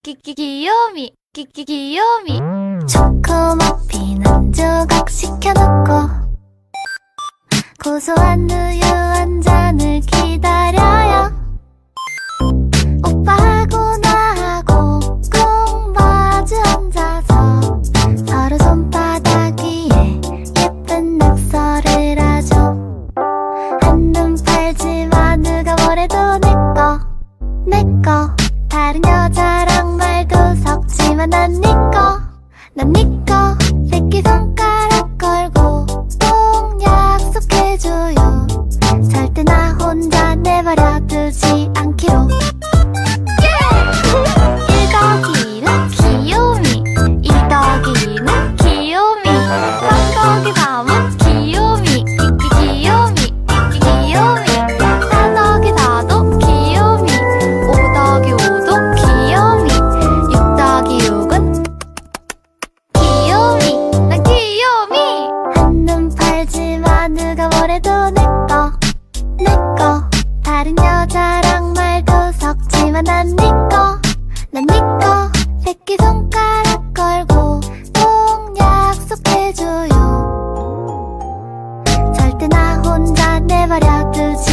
끼끼 귀요미 끼끼 귀요미. 초코머핀은 조각 시켜놓고 고소한 우유 한 잔을 기다려요. 오빠하고 나하고 꼭 마주 앉아서 바로 손바닥 위에 예쁜 낙서를 하죠. 한눈 팔지만 누가 뭐래도 내꺼 내꺼. 다른 여자랑 괜찮아 난 네꺼. 난 네꺼. never out to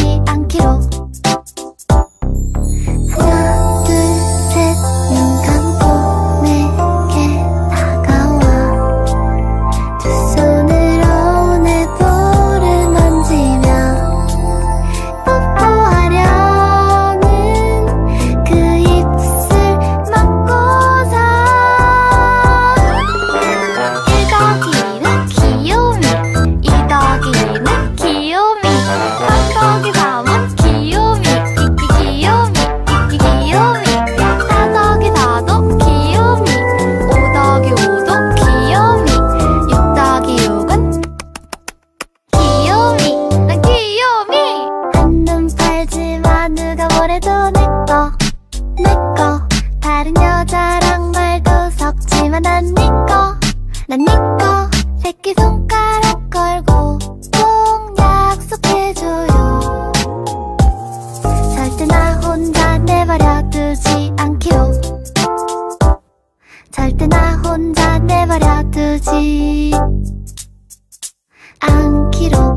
큐 절대 나 혼자 내버려 두지. 않기로